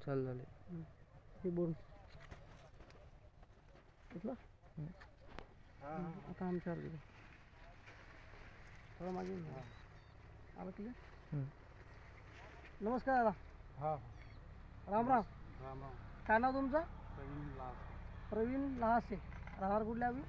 चाल झाले. हे बोल. घेतलं आता आमच्यावर गेलं थोडं मागे येऊन जा. आलं की नमस्कार दादा. हा. राम राम. राम राम. काय नाव तुमचं? प्रवीण लाल प्रवीण लहासे. राहणार कुठल्या आम्ही?